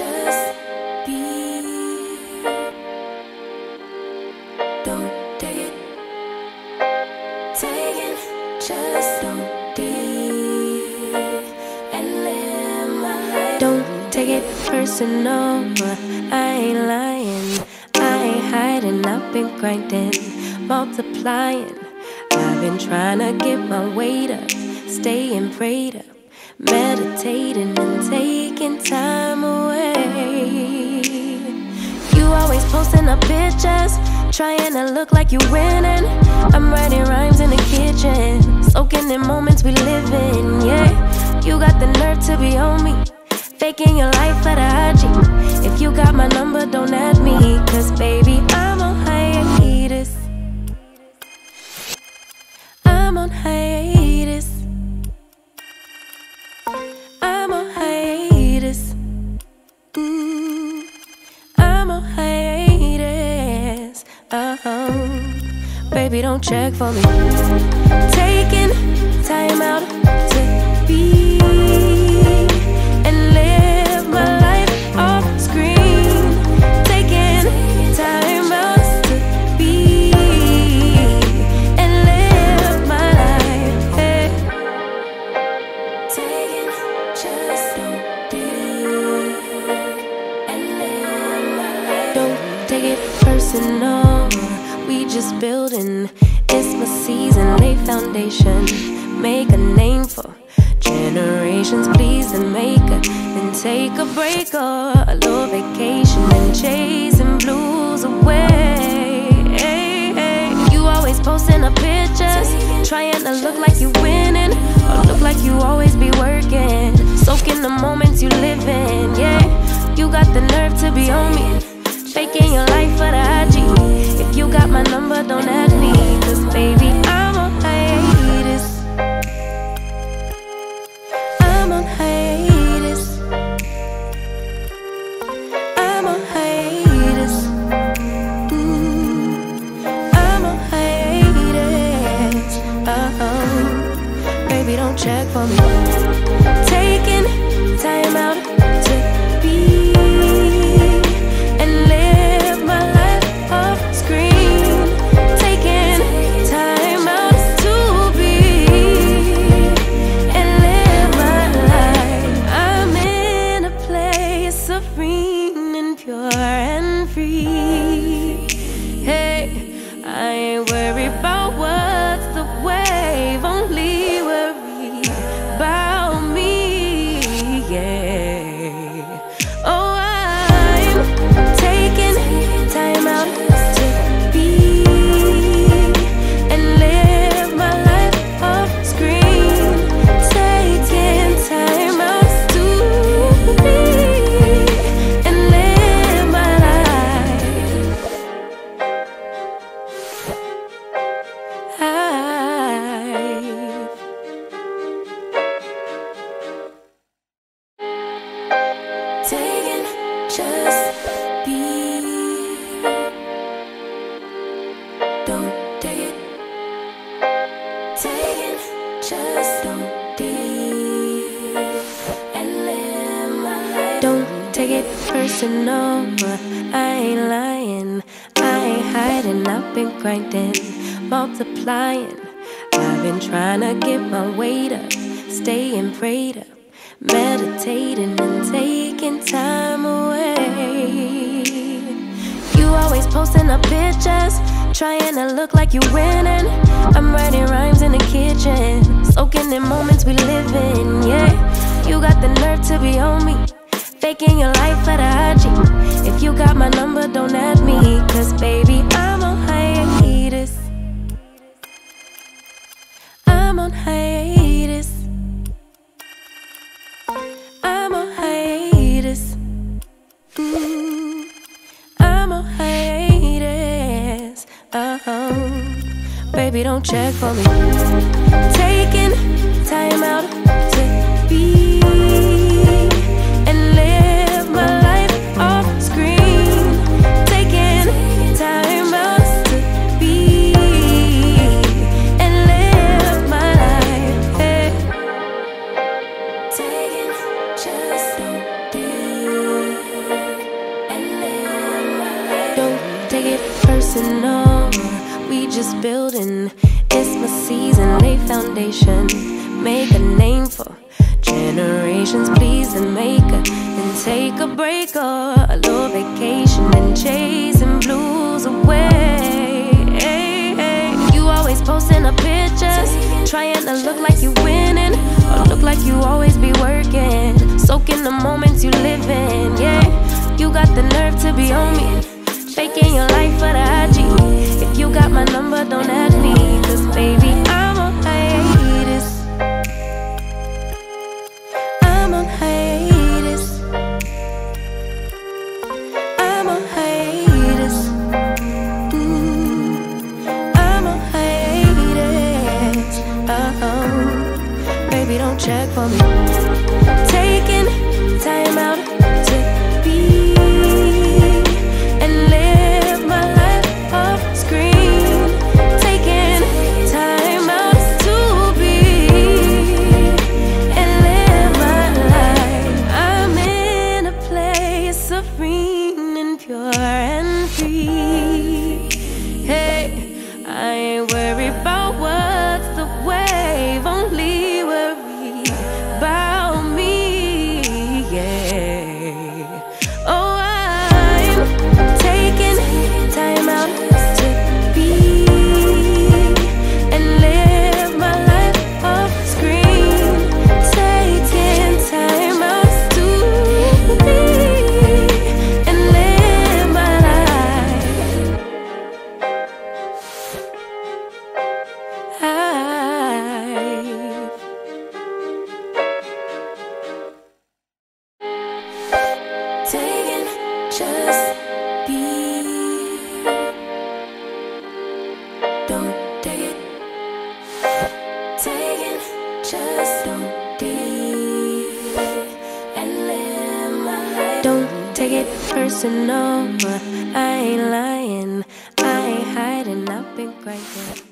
just be. Don't take it. Take it, just don't be. Don't take it personal. I ain't lying. I ain't hiding. I've been grinding, multiplying. I've been trying to get my weight up, staying prayed up, meditating and taking time away. You always posting up pictures, trying to look like you winning. I'm writing rhymes in the kitchen, soaking in moments we live in. Yeah, you got the nerve to be on me, faking your life for the IG. If you got my number, don't add me, cause baby, I'm on hiatus. Baby, don't check for me. Taking time out to be just building. It's my season, lay foundation. Make a name for generations. Please and make a then take a break or a little vacation and chasing blues away. Hey, hey. You always posting up pictures, trying to look like you winning or look like you always be working. Soaking the moments you live in, yeah. You got the nerve to be on me, faking your life for the my number, don't add me, cause baby, I'm on hiatus. I'm on hiatus. I'm on hiatus. Mm, I'm on hiatus. uh Oh, baby, don't check for me. Don't take it personal. I ain't lying. I ain't hiding. I've been grinding, multiplying. I've been trying to get my weight up, staying prayed up, meditating and taking time away. You always posting up pictures, trying to look like you winning. I'm writing got to be on me, faking your life for the IG. If you got my number, don't add me, cause baby, I'm on hiatus. I'm on hiatus. I'm on hiatus. Mm, I'm on hiatus. Oh, baby, don't check for me. Taking time out to be personal. We just building. It's my season, lay foundation. Make a name for generations. Please and make a and take a break or a little vacation and chasing blues away. Hey, hey. You always posting the pictures, trying to look like you winning or look like you always be working. Soaking the moments you live in, yeah. You got the nerve to be on me. Number, don't add just don't. Don't take it personal. I ain't lying. I ain't hiding. I've been crying.